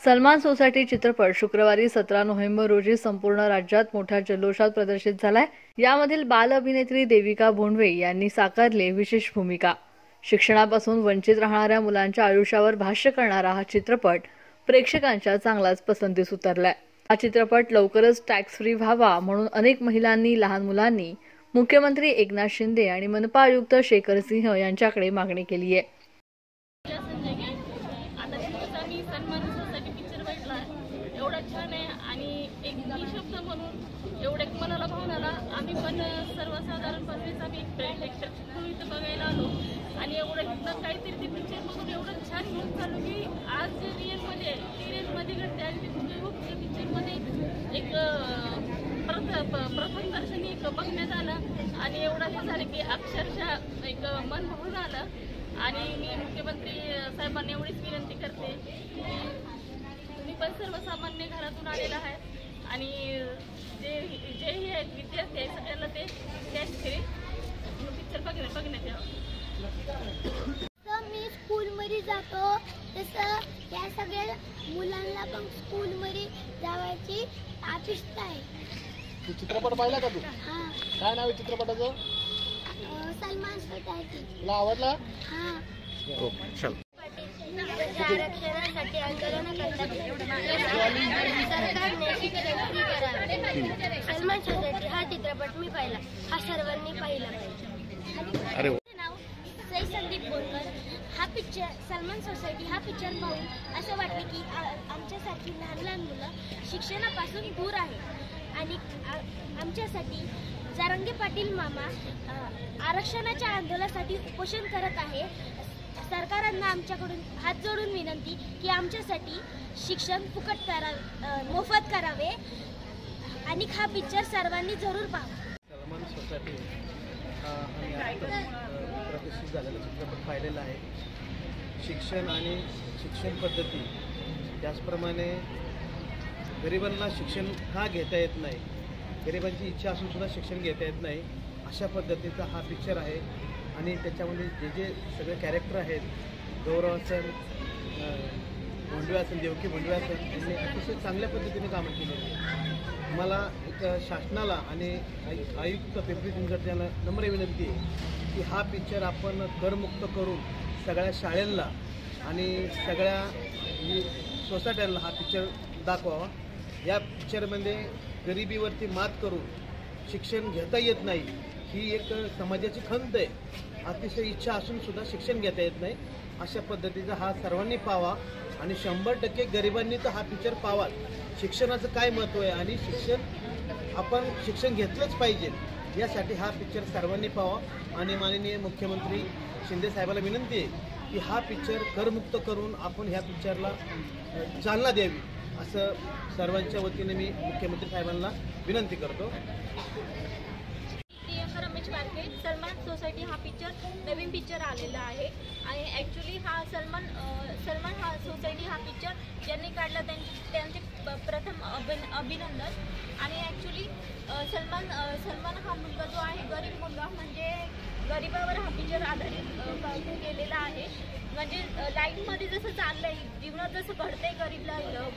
Salman society चित्रपट शुक्रवारी सतरा नोव्हेंबर रोजी संपूर्ण राज्यात मोठ्या जल्लोषात प्रदर्शित झालाय. यामधील बाल अभिनेत्री देविका भोंडवे यांनी साकारले विशेष भूमिका. शिक्षणापासून वंचित राहणाऱ्या मुलांच्या आयुष्यावर भाष्य करणारा हा चित्रपट प्रेक्षकांच्या चांगलाच पसंतीस उतरलाय. हा चित्रपट लवकरच टॅक्स फ्री व्हावा म्हणून अनेक महिलांनी लहान मुलांनी मुख्यमंत्री एकनाथ शिंदे आणि मनपा आयुक्त शेखर सिंह यांच्याकडे मागणी केली आहे संजय की आता दिवसा मी सन्मान सोसायटी पिक्चर बघितला एवढा छान आहे आणि एक निशब्द म्हणून एवढे मनाला भावून आला आम्ही पण सर्वसाधारणपणेच आम्ही एक इथं बघायला आलो. आणि एवढं इथं काहीतरी ते पिक्चर बघून एवढं छान घेऊन चालू की आज जे रिअलमध्ये रिअलमध्ये घडते आणि ते कुठे त्या पिक्चरमध्ये एक प्रथ प- प्रथम दर्शनी एक बघण्यात आलं. आणि एवढं हे झालं की अक्षरशः एक मन भरून आलं. आणि मी मुख्यमंत्री साहेबांना एवढीच विनंती करते की तुम्ही पण सर्वसामान्य घरातून आलेला आहे. आणि जे जे हे आहेत विद्यार्थी आहेत सगळ्यांना ते टॅक्स फ्री पिक्चर बघण्या बघण्यात यावं तर मी स्कूलमध्ये जातो. तसं या सगळ्या मुलांना पण स्कूलमध्ये जायची अपेक्षा आहे. तू चित्रपट पाहिला का तू? हा. काय नाव आहे चित्रपटाचं? अं, सलमान सोसायटी तुला आवडला? हा. चल. आरक्षणासाठी आंदोलन करतात. सरकारने शिक्षण free करावे सलमान हा चित्रपट मी पाहिला. हा सर्वांनी पाहिला पाहिजे. अरे सई संदीप बोरकर. हा पिक्चर सलमान सोसायटी हा पिक्चर पाहून असं वाटलं की आ- आमच्यासारखी लहान लहान मुलं शिक्षणापासून दूर आहे आणि आमच्यासाठी जारंगे पाटील मामा आरक्षणाच्या आंदोलनासाठी उपोषण करत आहे. सरकारांना आमच्याकडून हात जोडून विनंती की आमच्यासाठी शिक्षण फुकट करा मोफत करावे. आणि हा पिक्चर सर्वांनी जरूर पाहावा. सलमान सोसायटी प्रदर्शित झालेला चित्रपट पाहिलेला आहे. शिक्षण आणि शिक्षण पद्धती त्याचप्रमाणे गरिबांना शिक्षण का घेता येत नाही? गरिबांची इच्छा असून सुद्धा शिक्षण घेता येत नाही. अशा पद्धतीचा हा पिक्चर आहे. आणि त्याच्यामध्ये जे जे सगळे कॅरेक्टर आहेत गौरव सर भोंडवे असेल देवकी भोंडवे असेल यांनी अतिशय चांगल्या पद्धतीने कामं केली. मला एक शासनाला आणि आयुक्त पिंपरी चिंचवडच्याला नम्र विनंती आहे की हा पिक्चर आपण करमुक्त करून सगळ्या शाळेला आणि सगळ्या सोसायट्यांना हा पिक्चर दाखवावा. या पिक्चरमध्ये गरिबीवरती मात करून शिक्षण घेता येत नाही ही एक समाजाची खंत आहे. अतिशय इच्छा असूनसुद्धा शिक्षण घेता येत नाही. अशा पद्धतीचा हा सर्वांनी पावा आणि शंभर टक्के गरिबांनी तर हा पिक्चर पावा शिक्षणाचं काय महत्त्व आहे? आणि शिक्षण आपण शिक्षण घेतलंच पाहिजे. यासाठी हा पिक्चर सर्वांनी पावा. आणि माननीय मुख्यमंत्री शिंदे साहेबाला विनंती आहे की हा पिक्चर करमुक्त करून आपण ह्या पिक्चरला चालना द्यावी. असं सर्वांच्या वतीने मी मुख्यमंत्री साहेबांना विनंती करतो. मार्केट सलमान सोसायटी हा पिक्चर नवीन पिक्चर आलेला आहे. आणि ॲक्च्युली हा सलमान सलमान हा सोसायटी हा पिक्चर ज्यांनी काढला त्यांचे त्यांचे प- प्रथम अभिन अभिनंदन. आणि ॲक्च्युली सलमान सलमान हा मुलगा जो आहे गरीब मुलगा म्हणजे गरिबावर हा पिक्चर आधारित गेलेला केलेला आहे. म्हणजे अं, लाईफमध्ये जसं चाललंय जीवनात जसं घडतंय गरीब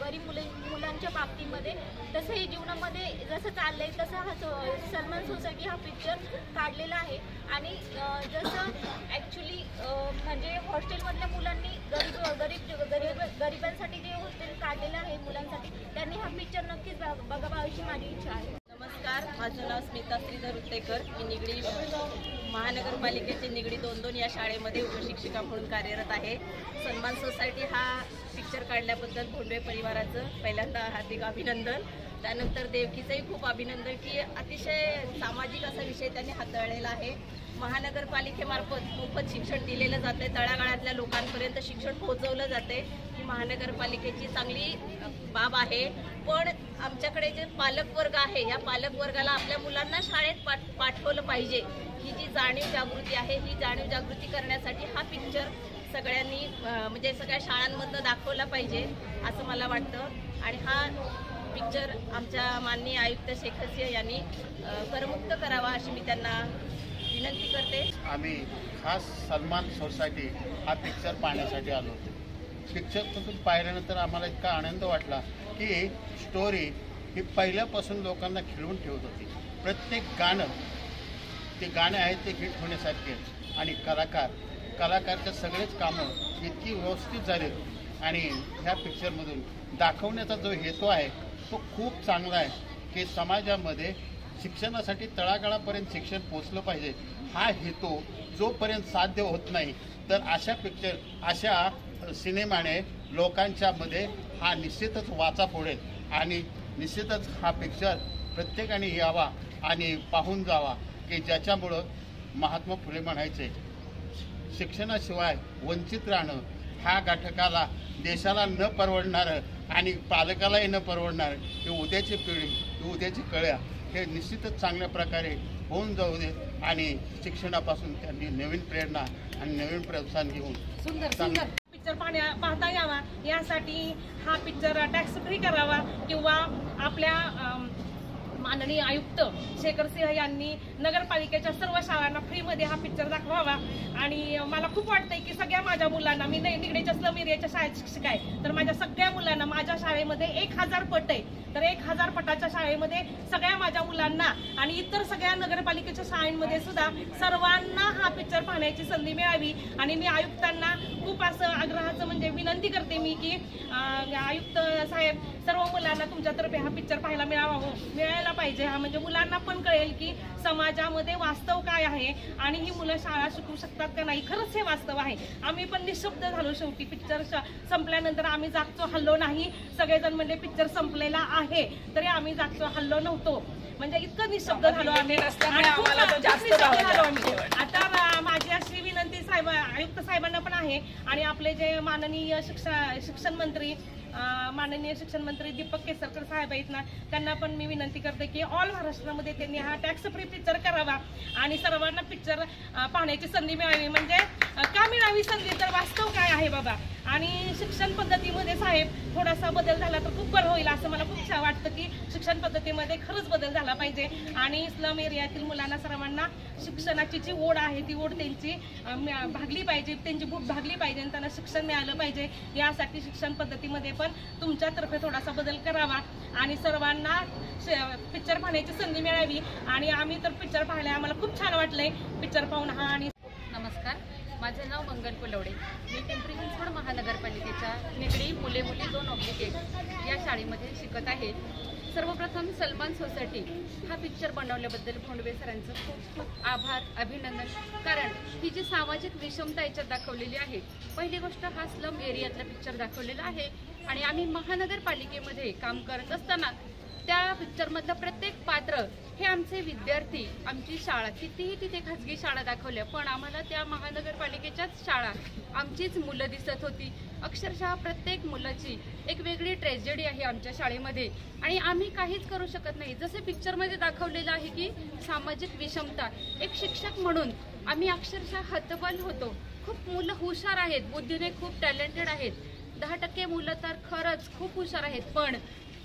गरीब मुलं मुलांच्या बाबतीमध्ये तसं हे जीवनामध्ये जसं चाललंय तसं हा सलमान सोसायटी हा पिक्चर काढलेला आहे. आणि जसं ॲक्च्युली म्हणजे हॉस्टेलमधल्या मुलांनी गरीब गरीब गरीब गरिबांसाठी जे हॉस्टेल काढलेलं आहे मुलांसाठी त्यांनी हा पिक्चर नक्कीच बघावा अशी माझी इच्छा आहे. नमस्कार माझं नाव स्मिता श्रीधर उत्तेकर मी निगडी महानगरपालिकेचे निगडी दोन दोन या शाळेमध्ये उपशिक्षिका म्हणून कार्यरत आहे. सन्मान सोसायटी हा पिक्चर काढल्याबद्दल भोंडवे परिवाराचं पहिल्यांदा हार्दिक अभिनंदन. त्यानंतर देवकीचंही खूप अभिनंदन की अतिशय सामाजिक असा विषय त्यांनी हाताळलेला आहे. महानगरपालिकेमार्फत मोफत शिक्षण दिलेलं जाते तळागाळातल्या लोकांपर्यंत शिक्षण पोहोचवलं जाते ही महानगरपालिकेची चांगली बाब आहे. पण आमच्याकडे जे पालक वर्ग आहे या पालक वर्गाला आपल्या मुलांना शाळेत पाठ पाठवलं पाहिजे. ही जी जाणीव जागृती आहे ही जाणीव जागृती करण्यासाठी हा पिक्चर सगळ्यांनी म्हणजे सगळ्या शाळांमधनं दाखवला पाहिजे असं मला वाटतं. आणि हा पिक्चर आमच्या माननीय आयुक्त शेखर सिंह यांनी करमुक्त करावा अशी मी त्यांना विनंती करते. आम्ही खास सलमान सोसायटी हा पिक्चर पाहण्यासाठी आलो होतो. पिक्चर पाहिल्यानंतर आम्हाला इतका आनंद वाटला की स्टोरी ही पहिल्यापासून लोकांना खिळवून ठेवत होती. प्रत्येक गाणं ते गाणे आहेत ते हिट होण्यासारखे. आणि कलाकार कलाकारचे सगळेच कामं इतकी व्यवस्थित झालेत आणि ह्या पिक्चरमधून दाखवण्याचा जो हेतू आहे तो खूप चांगला आहे की समाजामध्ये शिक्षणासाठी तळागाळापर्यंत शिक्षण पोचलं पाहिजे. हा हेतू जोपर्यंत साध्य होत नाही तर अशा पिक्चर अशा सिनेमाने लोकांच्या मध्ये हा निश्चितच वाचा फोडेल. आणि निश्चितच हा पिक्चर प्रत्येकाने यावा आणि पाहून जावा की ज्याच्यामुळं महात्मा फुले म्हणायचे शिक्षणाशिवाय वंचित राहणं हा घटकाला देशाला न परवडणारं आणि पालकालाही न परवडणारं हे उद्याची पिढी ही उद्याची कळ्या हे निश्चितच चांगल्या प्रकारे होऊन जाऊ दे आणि शिक्षणापासून त्यांनी नवीन प्रेरणा आणि नवीन प्रोत्साहन घेऊन सुंदर सुंदर. पिक्चर पाहण्या पाहता यावा. यासाठी हा पिक्चर टॅक्स फ्री करावा किंवा आपल्या माननीय आयुक्त शेखर सिंह यांनी नगरपालिकेच्या सर्व शाळांना फ्रीमध्ये हा पिक्चर दाखवावा. आणि मला खूप वाटतंय की सगळ्या माझ्या मुलांना मी निगडेच्या स्लम एरियाच्या शाळेत शिक्षक आहे तर माझ्या सगळ्या मुलांना माझ्या शाळेमध्ये एक हजार पट आहे तर एक हजार पटाच्या शाळेमध्ये सगळ्या माझ्या मुलांना आणि इतर सगळ्या नगरपालिकेच्या शाळांमध्ये सुद्धा सर्वांना हा पिक्चर पाहण्याची संधी मिळावी. आणि मी आयुक्तांना खूप असं आग्रहाचं म्हणजे विनंती करते मी की आयुक्त साहेब सर्व मुलांना तुमच्यातर्फे हा पिक्चर पाहायला मिळावा हो. मिळायला पाहिजे हा. म्हणजे मुलांना पण कळेल की समाजामध्ये वास्तव काय आहे आणि ही मुलं शाळा शिकू शकतात का नाही. खरंच हे वास्तव आहे. आम्ही पण निशब्द झालो शेवटी. पिक्चर संपल्यानंतर आम्ही जागचो हल्लो नाही. सगळेजण म्हणजे पिक्चर संपलेला आहे. तरी आम्ही जागचो हल्लो नव्हतो. म्हणजे इतकं निशब्द झालो आम्ही. आता माझी अशी विनंती साहेब आयुक्त साहेबांना पण आहे आणि आपले जे माननीय शिक्षण शिक्षण मंत्री माननीय शिक्षण मंत्री दीपक केसरकर साहेब आहेत ना त्यांना पण मी विनंती करते की ऑल महाराष्ट्रामध्ये त्यांनी हा टॅक्स फ्री पिक्चर करावा. आणि सर्वांना पिक्चर पाहण्याची संधी मिळावी. म्हणजे का मिळावी संधी? तर वास्तव काय आहे बाबा? आणि शिक्षण पद्धतीमध्ये साहेब थोडासा बदल झाला तर खूप बरं होईल असं मला खूप छान वाटतं की शिक्षण पद्धतीमध्ये खरंच बदल झाला पाहिजे. आणि इस्लाम एरियातील मुलांना सर्वांना शिक्षणाची जी ओढ आहे ती ओढ त्यांची म्या- भागली पाहिजे त्यांची भूक भागली पाहिजे आणि त्यांना शिक्षण मिळालं पाहिजे. यासाठी शिक्षण पद्धतीमध्ये पण तुमच्यातर्फे थोडासा बदल करावा. आणि सर्वांना पिक्चर पाहण्याची संधी मिळावी. आणि आम्ही तर पिक्चर पाहायला आम्हाला खूप छान वाटलंय. पिक्चर पाहून हा आणि माझे नाव मंगल कुलवडे. मी पिंपरी चिंचवड महानगरपालिकेच्या निगडी मुले मुली दोन ऑब्लिक एक या शाळेमध्ये शिकत आहे. सर्वप्रथम सलमान सोसायटी हा पिक्चर बनवल्याबद्दल फोंडवे सरांचं खूप खूप आभार अभिनंदन. कारण ही जी सामाजिक विषमता याच्यात दाखवलेली आहे पहिली गोष्ट हा स्लम एरियातला पिक्चर दाखवलेला आहे. आणि आम्ही महानगरपालिकेमध्ये काम करत असताना त्या पिक्चरमधलं प्रत्येक पात्र हे आमचे विद्यार्थी आमची शाळा कितीही तिथे खाजगी शाळा दाखवल्या पण आम्हाला त्या महानगरपालिकेच्याच शाळा आमचीच मुलं दिसत होती. अक्षरशः प्रत्येक मुलाची एक वेगळी ट्रेजेडी आहे आमच्या शाळेमध्ये. आणि आम्ही काहीच करू शकत नाही. जसे पिक्चरमध्ये दाखवलेलं आहे की सामाजिक विषमता एक शिक्षक म्हणून आम्ही अक्षरशः हतबल होतो. खूप मुलं हुशार आहेत. बुद्धीने खूप टॅलेंटेड आहेत. दहा टक्के मुलं तर खरंच खूप हुशार आहेत. पण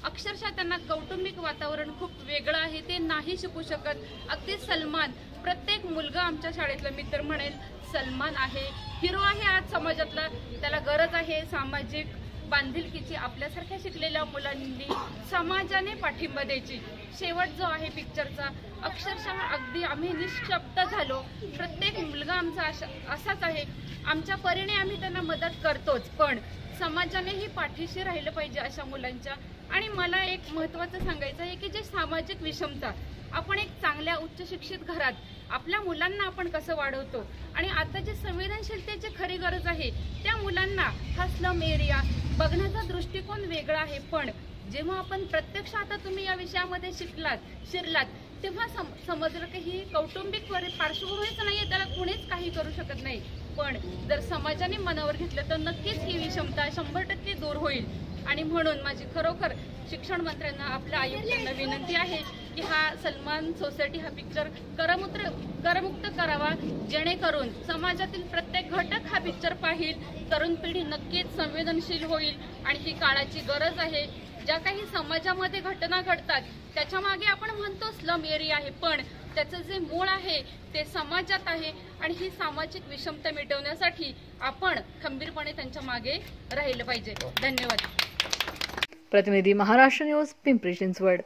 अक्षरशः त्यांना कौटुंबिक वातावरण खूप वेगळं आहे ते नाही शिकू शकत. अगदी सलमान प्रत्येक मुलगा आमच्या शाळेतला मी तर म्हणेल सलमान आहे. हिरो आहे आज समाजातला त्याला गरज आहे सामाजिक बांधिलकीची आपल्यासारख्या शिकलेल्या मुलांनी समाजाने पाठिंबा द्यायची. शेवट जो आहे पिक्चरचा अक्षरशः अगदी आम्ही निशब्द झालो. प्रत्येक मुलगा आमचा अशा- असाच आहे. आमच्या परीने आम्ही त्यांना मदत करतोच पण समाजानेही पाठीशी राहिलं पाहिजे अशा मुलांच्या. आणि मला एक महत्त्वाचं सांगायचं आहे की जे सामाजिक विषमता आपण एक चांगल्या उच्च शिक्षित घरात आपल्या मुलांना आपण कसं वाढवतो आणि आता जे संवेदनशीलतेची खरी गरज आहे त्या मुलांना हा स्लम एरिया बघण्याचा दृष्टिकोन वेगळा आहे. पण जेव्हा आपण प्रत्यक्ष आता तुम्ही या विषयामध्ये शिकलात शिरलात तेव्हा सम समजलं की ही कौटुंबिक वर- पार्श्वभूमीच आहे त्याला कुणीच काही करू शकत नाही. पण जर समाजाने मनावर घेतलं तर नक्कीच ही विषमता शंभर टक्के दूर होईल. आणि म्हणून माझी खरोखर शिक्षण मंत्र्यांना आपल्या आयुक्तांना विनंती आहे की हा सलमान सोसायटी हा पिक्चर करमुत्र करमुक्त करावा जेणेकरून समाजातील प्रत्येक घटक हा पिक्चर पाहिल तरुण पिढी नक्कीच संवेदनशील होईल आणि ही काळाची गरज आहे. ज्या काही समाजामध्ये घटना घडतात त्याच्यामागे आपण म्हणतो स्लम एरिया आहे पण त्याचं जे मूळ आहे ते समाजात आहे आणि ही सामाजिक विषमता मिटवण्यासाठी आपण खंबीरपणे त्यांच्या मागे राहिलं पाहिजे. धन्यवाद. प्रतिनिधी महाराष्ट्र न्यूज पिंपरी चिंचवड.